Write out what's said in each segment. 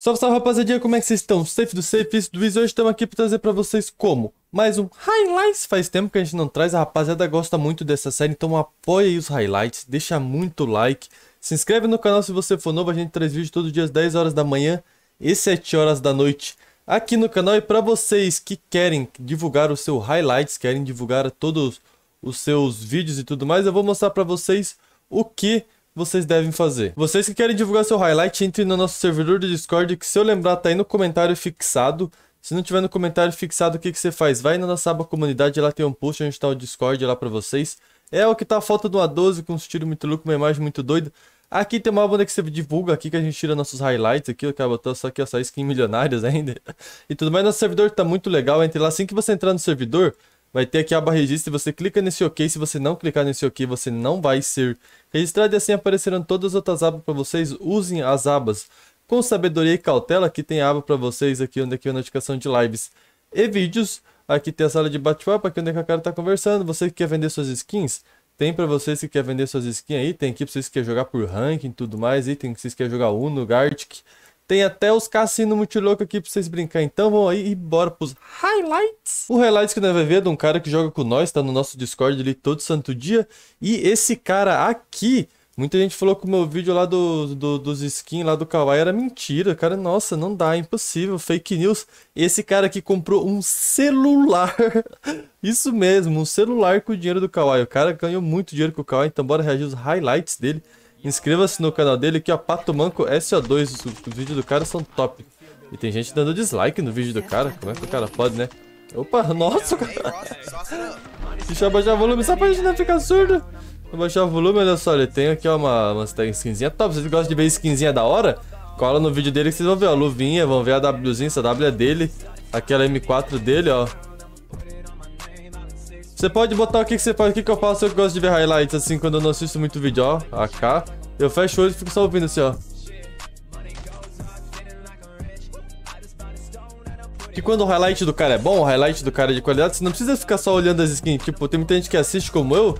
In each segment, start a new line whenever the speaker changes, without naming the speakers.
Salve, salve rapaziadinha, como é que vocês estão? Safe do Safe, isso do Wiz, hoje estamos aqui para trazer para vocês como? Mais um Highlights, faz tempo que a gente não traz, a rapaziada gosta muito dessa série, então apoia os Highlights, deixa muito like, se inscreve no canal se você for novo, a gente traz vídeo todos os dias 10 horas da manhã e 7 horas da noite aqui no canal. E para vocês que querem divulgar o seu Highlights, querem divulgar todos os seus vídeos e tudo mais, eu vou mostrar para vocês o que vocês devem fazer. Vocês que querem divulgar seu highlight, entre no nosso servidor do Discord, que se eu lembrar tá aí no comentário fixado. Se não tiver no comentário fixado, o que, que você faz? Vai na nossa aba comunidade, lá tem um post onde está o Discord lá para vocês. É o que tá a foto do A12 com um tiro muito louco, uma imagem muito doida. Aqui tem uma aba que você divulga aqui que a gente tira nossos highlights aqui, eu acabo botando só aqui, só skin milionárias ainda. e tudo mais, nosso servidor tá muito legal, entre lá assim que você entrar no servidor, vai ter aqui a aba registro, você clica nesse OK, se você não clicar nesse OK, você não vai ser registrado. E assim aparecerão todas as outras abas para vocês, usem as abas com sabedoria e cautela, aqui tem a aba para vocês, aqui onde aqui é a notificação de lives e vídeos, aqui tem a sala de bate-papo, aqui onde é a cara tá conversando, você que quer vender suas skins, tem para vocês que quer vender suas skins aí, tem aqui para vocês que quer jogar por ranking e tudo mais, aí. Tem que vocês querem jogar Uno, Gartic, tem até os cassinos muito loucos aqui pra vocês brincar. Então vamos aí e bora pros highlights. O highlights que nós vai ver é de um cara que joga com nós, tá no nosso Discord ali todo santo dia. E esse cara aqui, muita gente falou que o meu vídeo lá do, do, dos skins lá do Kawaii era mentira. Cara, nossa, não dá, é impossível, fake news. Esse cara aqui comprou um celular. Isso mesmo, um celular com o dinheiro do Kawaii. O cara ganhou muito dinheiro com o Kawaii, então bora reagir os highlights dele. Inscreva-se no canal dele aqui, ó, Pato Manco SO2. Os, os vídeos do cara são top. E tem gente dando dislike no vídeo do cara. Como é que o cara pode, né? Opa, nossa, cara. Deixa eu baixar o volume só pra gente não ficar surdo. Vou baixar o volume, olha só, ele tem aqui ó, uma, uma skinzinha top. Vocês gostam de ver skinzinha da hora? Cola no vídeo dele que vocês vão ver, ó, luvinha, vão ver a Wzinha, essa W é dele. Aquela M4 dele, ó. Você pode botar o que, que você faz, o que, que eu faço, eu gosto de ver highlights assim quando eu não assisto muito vídeo, ó. AK. Eu fecho o olho e fico só ouvindo assim, ó. Que quando o highlight do cara é bom, o highlight do cara é de qualidade, você não precisa ficar só olhando as skins. Tipo, tem muita gente que assiste como eu,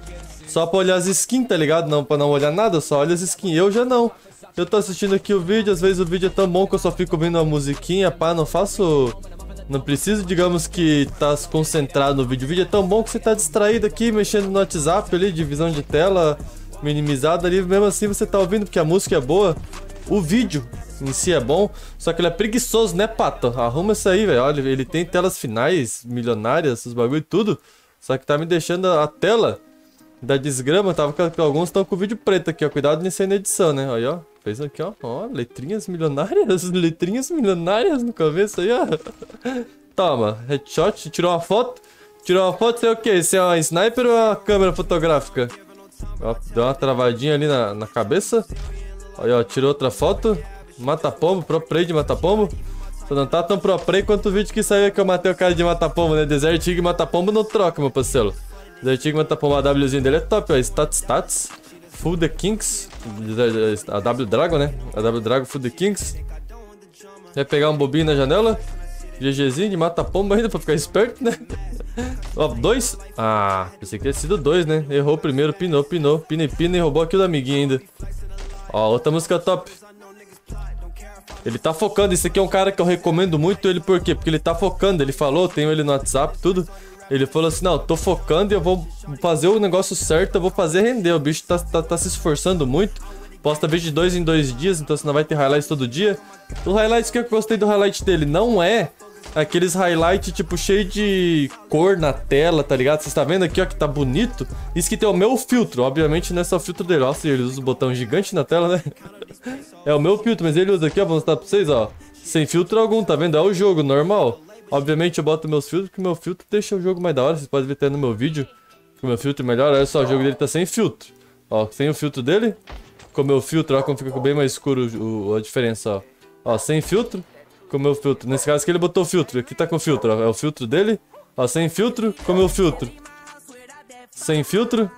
só pra olhar as skins, tá ligado? Não, pra não olhar nada, só olha as skins. Eu já não. Eu tô assistindo aqui o vídeo, às vezes o vídeo é tão bom que eu só fico ouvindo a musiquinha, pá, não faço não preciso, digamos que tá concentrado no vídeo. O vídeo é tão bom que você tá distraído aqui, mexendo no WhatsApp ali, divisão de tela minimizada ali. Mesmo assim você tá ouvindo porque a música é boa. O vídeo em si é bom, só que ele é preguiçoso, né, Pato? Arruma isso aí, velho. Olha, ele tem telas finais, milionárias, esses bagulho e tudo. Só que tá me deixando a tela da desgrama. Tava com alguns estão com o vídeo preto aqui, ó. Cuidado nisso aí na edição, né? Aí, ó. Fez aqui, ó. Ó, letrinhas milionárias. Letrinhas milionárias no começo aí, ó. Toma, headshot. Tirou uma foto. Tirou uma foto, sei o que? Isso é uma sniper ou uma câmera fotográfica? Ó, deu uma travadinha ali na, na cabeça. Aí, ó, tirou outra foto. Mata-pombo, pro play de mata-pombo. Só não tá tão play quanto o vídeo que saiu que eu matei o cara de mata-pombo, né? Desert Eagle e mata-pombo não troca, meu parceiro. Desert Eagle e mata-pombo, a Wzinho dele é top, ó. Stats, stats. Full the Kings. A W Dragon, né? A W Dragon Full the Kings. Vai pegar um bobinho na janela. GGzinho de mata-pomba ainda pra ficar esperto, né? Ó, dois. Ah, pensei que tinha sido dois, né? Errou o primeiro, pinou, pinou. Pina e pina e roubou aqui o amiguinho ainda. Ó, outra música top. Ele tá focando. Esse aqui é um cara que eu recomendo muito ele, por quê? Porque ele tá focando. Ele falou, tenho ele no WhatsApp, tudo. Ele falou assim: Não, tô focando e eu vou fazer o negócio certo, eu vou fazer render. O bicho tá, tá, tá se esforçando muito. Posta vídeo de dois em dois dias, então você não vai ter highlights todo dia. O highlights que eu gostei do highlight dele não é aqueles highlights tipo cheio de cor na tela, tá ligado? Você está vendo aqui, ó, que tá bonito. Isso que tem o meu filtro, obviamente não é só o filtro dele. Nossa, ele usa o botão gigante na tela, né? é o meu filtro, mas ele usa aqui, ó, vou mostrar pra vocês, ó. Sem filtro algum, tá vendo? É o jogo normal. Obviamente eu boto meus filtros, porque meu filtro deixa o jogo mais da hora. Vocês podem ver até no meu vídeo que o meu filtro é melhor. Olha só, o jogo dele tá sem filtro. Ó, sem o filtro dele. Com o meu filtro, ó, como fica bem mais escuro o, a diferença, ó. Ó, sem filtro. Com o filtro. Nesse caso aqui ele botou filtro. Aqui tá com filtro. É o filtro dele. Ó, sem filtro, com o meu filtro. Sem filtro.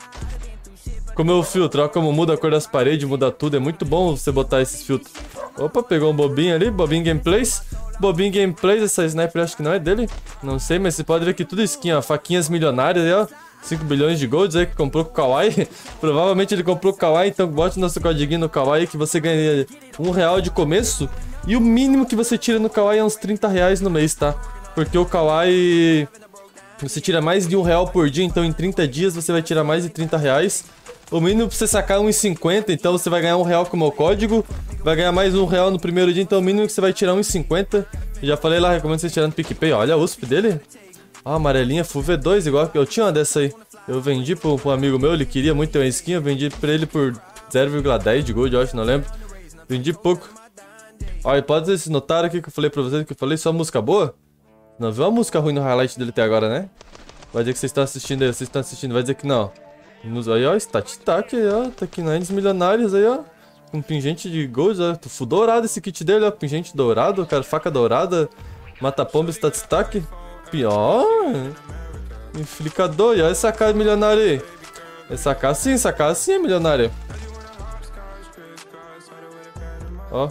Com o filtro, ó como muda a cor das paredes, muda tudo. É muito bom você botar esses filtros. Opa, pegou um bobinho ali, bobinho gameplays. Bobinho Gameplays, essa sniper acho que não é dele. Não sei, mas você pode ver aqui tudo skin, ó. Faquinhas milionárias aí, ó. 5 bilhões de golds aí que comprou com o Kawaii. Provavelmente ele comprou com o Kawaii, então bote nosso código no Kawaii que você ganha um real de começo E o mínimo que você tira no Kawaii é uns 30 reais no mês, tá? Porque o Kawaii... Você tira mais de um real por dia, então em 30 dias você vai tirar mais de 30 reais. O mínimo pra você sacar é 1,50, então você vai ganhar um real com o meu código. Vai ganhar mais um real no primeiro dia, então o mínimo que você vai tirar 1,50. Já falei lá, recomendo você tirar no PicPay. Olha a USP dele. Ó, amarelinha Full V2, igual eu tinha uma dessa aí. Eu vendi pra um amigo meu, ele queria muito ter uma skin, eu vendi pra ele por 0,10 de gold, eu acho, não lembro. Vendi pouco. Ó, e pode vocês notaram aqui que eu falei pra vocês que eu falei só música boa? Não viu a música ruim no highlight dele até agora, né? Vai dizer que vocês estão assistindo aí, vocês estão assistindo, vai dizer que não. Nos, aí, ó, stat tac aí, ó, tá aqui nas milionários aí, ó. Com pingente de gold, ó. Full dourado esse kit dele, ó. Pingente dourado, cara, faca dourada. Mata-pomba, stat tac. Pior. Inflicador, e olha essa cara milionária aí. Essa cara sim, essa cara sim é milionária. Ó.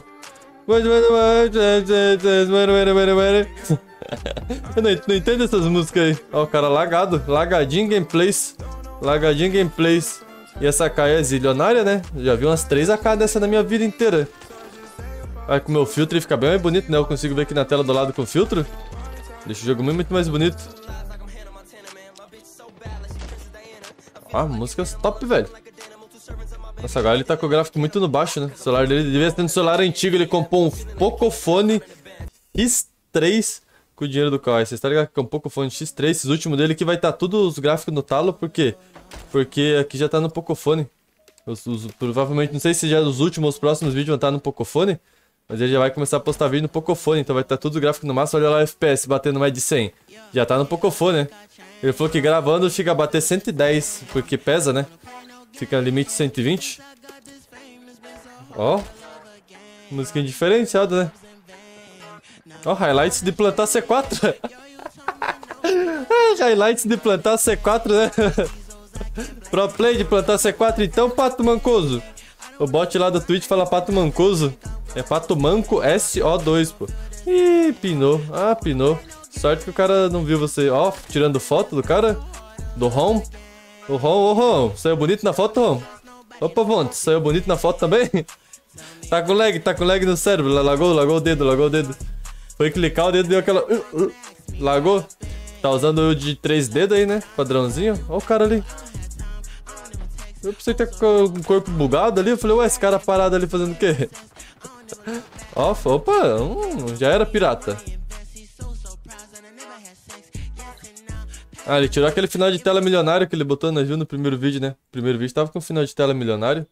Eu não, não entendo essas músicas aí. Ó, o cara lagado. Lagadinho gameplays. Lagadinho gameplays. E essa AK é zilionária, né? Já vi umas 3 AK dessa na minha vida inteira. Aí com o meu filtro ele fica bem mais bonito, né? Eu consigo ver aqui na tela do lado com o filtro. Deixa o jogo muito mais bonito. Ah, músicas top, velho. Nossa, agora ele tá com o gráfico muito no baixo, né? O celular dele devia ter um celular antigo, ele comprou um Pocophone X3 com o dinheiro do Kawaii. Vocês estão ligados que é um Pocophone X3, esses últimos dele que vai estar tá os gráficos no talo, por quê? Porque aqui já tá no Pocophone. Os, os, provavelmente, não sei se já os últimos, os próximos vídeos vão estar tá no Pocophone, mas ele já vai começar a postar vídeo no Pocophone, então vai estar tá tudo gráfico no máximo. Olha lá o FPS batendo mais de 100. Já tá no Pocophone, né? Ele falou que gravando chega a bater 110, porque pesa, né? Fica no limite 120. Ó. Música diferenciada, né? Ó, highlights de plantar C4. highlights de plantar C4, né? Pro play de plantar C4, então, Pato Mancoso. O bot lá do Twitch fala Pato Mancoso. É Pato Manco SO2, pô. Ih, pinou. Ah, pinou. Sorte que o cara não viu você. Ó, tirando foto do cara. Do Rom. O Rom, ô Rom. Saiu bonito na foto, Rom? Opa, Vonte. Saiu bonito na foto também? tá com lag, tá com lag no cérebro. Lagou, lagou o dedo, lagou o dedo. Foi clicar, o dedo deu aquela... Uh, uh, lagou. Tá usando o de três dedos aí, né? Padrãozinho. Ó o cara ali. Eu pensei que tá com o corpo bugado ali. Eu falei, ué, esse cara parado ali fazendo o quê? Ó, opa, hum, já era pirata. Ah, ele tirou aquele final de tela milionário que ele botou na viu no primeiro vídeo, né? Primeiro vídeo tava com final de tela milionário.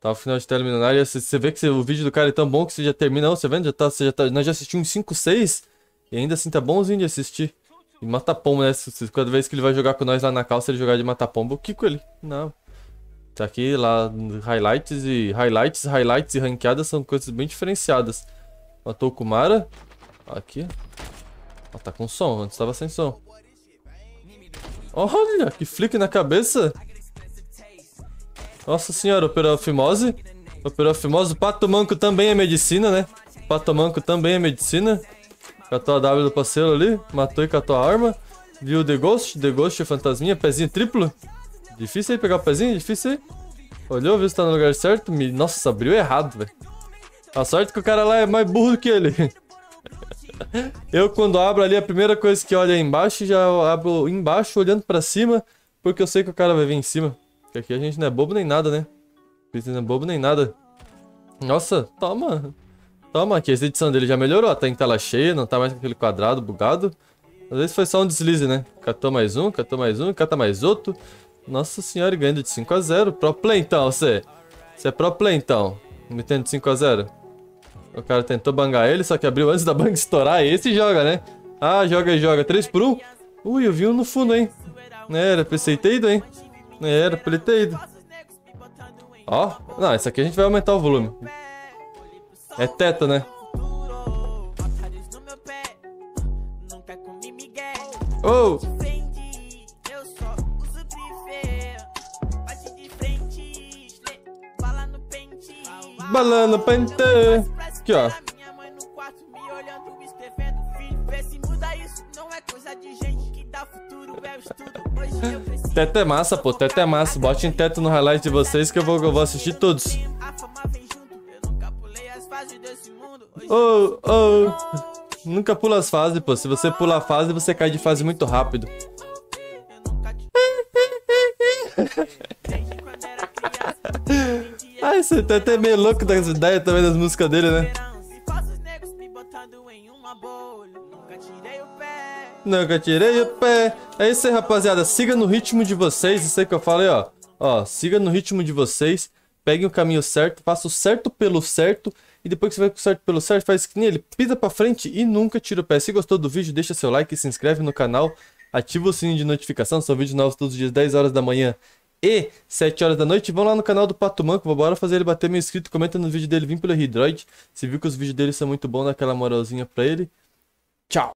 Tava com final de tela milionário. Você, vê que o vídeo do cara é tão bom que você já termina. Você vendo? Já tá, você já tá, nós já assistimos 5, 6. E ainda assim tá bonzinho de assistir. E mata pombo, né? Cada vez que ele vai jogar com nós lá na calça, ele jogar de mata pombo, eu quico ele. Não. Tá aqui lá, highlights e. Highlights, highlights e ranqueadas são coisas bem diferenciadas. Matou o Kumara. Aqui. Ó, tá com som, antes tava sem som. Olha, que flick na cabeça. Nossa senhora, operofimose. Operofimose. Pato manco também é medicina, né? Pato manco também é medicina. Catou a W do parceiro ali. Matou e catou a arma. Viu o The Ghost. The Ghost, fantasminha. Pezinho triplo. Difícil aí pegar o pezinho? Difícil aí. Olhou, viu se tá no lugar certo. Nossa, abriu errado, velho. A sorte que o cara lá é mais burro que ele. eu, quando abro ali, a primeira coisa que olha é embaixo, já abro embaixo olhando pra cima, porque eu sei que o cara vai vir em cima. Porque aqui a gente não é bobo nem nada, né? A gente não é bobo nem nada. Nossa, toma. Toma, aqui a edição dele já melhorou, tá em tela cheia, não tá mais com aquele quadrado bugado. Às vezes foi só um deslize, né? Catou mais um, catou mais um, cata mais outro. Nossa senhora, ganhando de 5 a 0 Pro play então, você. Você é pro play então. De 5 a 0 o cara tentou bangar ele, só que abriu antes da bang estourar. Esse joga, né? Ah, joga e joga. 3 por 1. Ui, eu vi um no fundo, hein? Era pra ele ter ido, hein? Era pra ele ter ido. Ó. Não, esse aqui a gente vai aumentar o volume. É teto, né? Oh! Balando pente. Aqui, ó. Teto é massa, pô. Teto é massa. Bote em teto no highlight de vocês que eu vou, eu vou assistir todos. Oh, oh. Nunca pula as fases, pô. Se você pular a fase, você cai de fase muito rápido. Ai, você tá até meio louco das ideias também das músicas dele, né? Nunca tirei o pé. É isso aí, rapaziada. Siga no ritmo de vocês. Isso aí que eu falei, ó. Ó, siga no ritmo de vocês. Peguem o caminho certo. Faça o certo pelo certo. E depois que você vai com o certo pelo certo, faz que nem ele. Pisa pra frente e nunca tira o pé. Se gostou do vídeo, deixa seu like, se inscreve no canal. Ativa o sininho de notificação. São vídeos novos todos os dias, 10 horas da manhã e 7 horas da noite. Vão lá no canal do Pato Manco, bora fazer ele bater meu inscrito. Comenta no vídeo dele, vim pelo Hidroid. Se viu que os vídeos dele são muito bons, dá aquela moralzinha pra ele. Tchau!